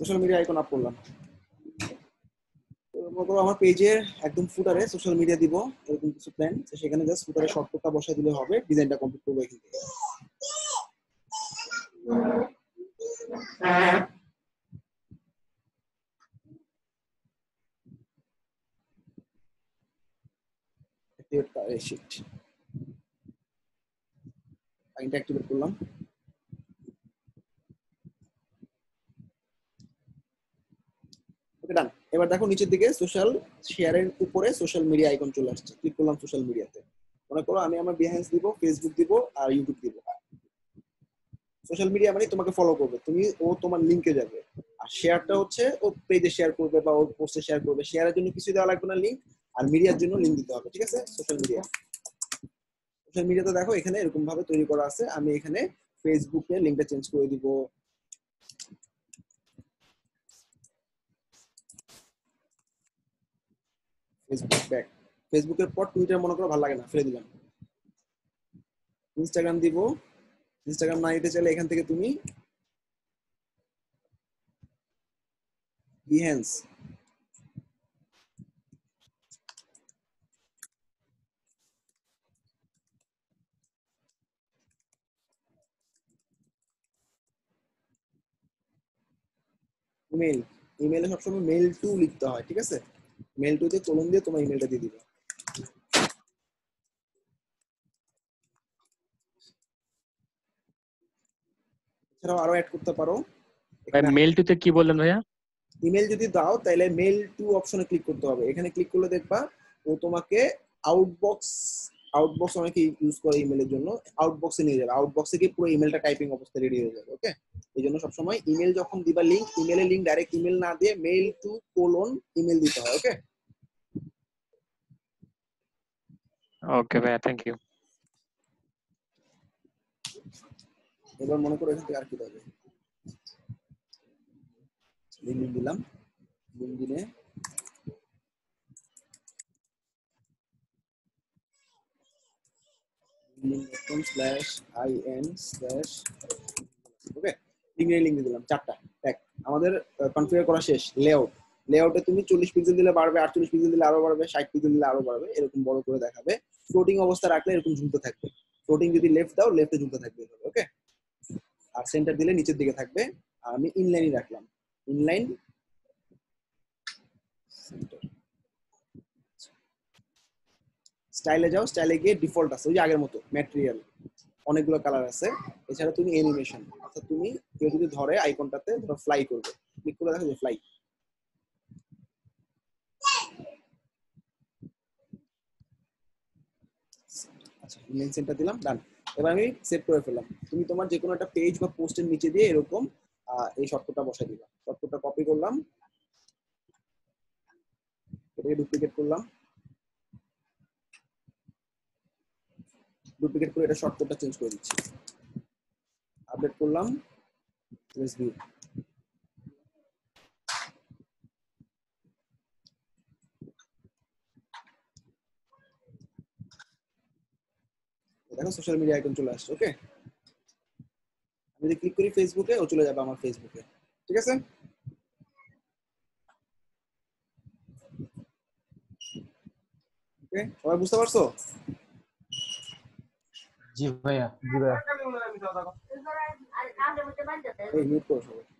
Social media icon up করলাম। মনে আমার পেজের একদম ফুটারে সোশ্যাল মিডিয়া দিব, এরকম কিছু প্ল্যান সেখানে জাস্ট ফুটারে শর্টকাটটা বসাই দিলে হবে ডিজাইনটা কমপ্লিট করব এখান থেকে। অ্যাক্টিভেট করলাম। ডান এবার দেখো নিচের দিকে সোশ্যাল শেয়ারের উপরে সোশ্যাল মিডিয়া আইকন চলে আসছে। ক্লিক করলাম সোশ্যাল মিডিয়াতে মনে করো আমি আমার বিহেন্স দিব ফেসবুক দিব আর ইউটিউব দিব। সোশ্যাল মিডিয়া মানে তোমাকে ফলো করবে। তুমি, ও তোমার লিংকে যাবে। আর শেয়ারটা হচ্ছে ও পেজে শেয়ার করবে বা ওর পোস্টে শেয়ার করবে। শেয়ারের জন্য কিছু দেওয়া লাগবে না লিংক আর মিডিয়ার জন্য লিংক দিতে হবে, ঠিক আছে? সোশ্যাল মিডিয়া সোশ্যাল মিডিয়াতে দেখো এখানে এরকম ভাবে তৈরি করা আছে। আমি এখানে ফেসবুকে লিংকটা চেঞ্জ করে দিব। ফেসবুক ব্যাক ফেসবুকের পর টুইটার মনে করো ভালো লাগে না, ফেলে দিলাম। ইনস্টাগ্রাম দিব। ইনস্টাগ্রাম না দিতে চাইলে এখান থেকে তুমি বিহেন্স ইমেল ইমেলে সবসময় মেল টু লিখতে হয়, ঠিক আছে? মেল টু তে কলম দিয়ে তোমার ইমেলটা দিয়ে দিবে। এছাড়াও আরও অ্যাড করতে পারো। মেল টুতে কি বললেন ভাইয়া? ইমেল যদি দাও তাহলে মেল টু অপশনে ক্লিক করতে হবে। এখানে ক্লিক করলে দেখবা ও তোমাকে আউটবক্স আউটবক্স অনেকে ইউজ করে ইমেলের জন্য আউটবক্সে নিয়ে যাবে। আউটবক্সে গিয়ে পুরো ইমেলটা টাইপিং অবস্থায় রেডি হয়ে যাবে ওকে এই জন্য সবসময় ইমেল যখন দিবা লিঙ্ক ইমেলের লিঙ্ক ডাইরেক্ট ইমেল না দিয়ে মেল টু কোলন ইমেল দিতে হয় ওকে ওকে ভাইয়া থ্যাংক ইউ এবার মনে করো এখান থেকে আর কি দেবে লিঙ্ক দিলাম। লিঙ্ক দিলে link slash I N slash okay link দিলাম, চারটা। এক আমাদের কনফিগার করা শেষ লেআউট লেআউটে তুমি চল্লিশ পিক্সেল দিলে বাড়বে, আটচল্লিশ পিক্সেল দিলে আরও বাড়বে, ষাট পিক্সেল দিলে আরও বাড়বে, এরকম বড় করে দেখাবে। ফ্লোটিং অবস্থা রাখলে এরকম ঝুলতে থাকবে। ফ্লোটিং যদি লেফট দাও লেফটে ঝুলতে থাকবে ওকে আর সেন্টার দিলে নিচের দিকে থাকবে। আর আমি ইনলাইনই রাখলাম। ইনলাইন স্টাইলে যাও স্টাইলে গিয়ে ডিফল্ট আছে, ওই আগের মতো ম্যাটেরিয়াল অনেকগুলো কালার আছে। এছাড়া তুমি অ্যানিমেশন অর্থাৎ তুমি কেউ যদি ধরে আইকনটাতে ধরো ফ্লাই করবে। ক্লিক করে দেখো যে ফ্লাই আচ্ছা ইনলাইন সেন্টার দিলাম ডান এবার আমি সেভ করে ফেললাম। তুমি তোমার যে কোনো একটা পেজ বা পোস্টের নিচে দিয়ে এরকম এই শর্টকাটটা বসাই দিবা। শর্টকাটটা কপি করলাম। এটাকে ডুপ্লিকেট করলাম। ডুপ্লিকেট করে এটা শর্টকাটটা চেঞ্জ করে দিচ্ছি। আপডেট করলাম। ভিউ দেখো সোশ্যাল মিডিয়া আইকন চলে আসছে ওকে আমি যদি ক্লিক করি ফেসবুকে ও চলে যাবে আমার ফেসবুকে ঠিক আছে? ওকে সবাই বুঝতে পারছ? জি ভাইয়া জি ভাইয়া। এই মিউট করো সবাই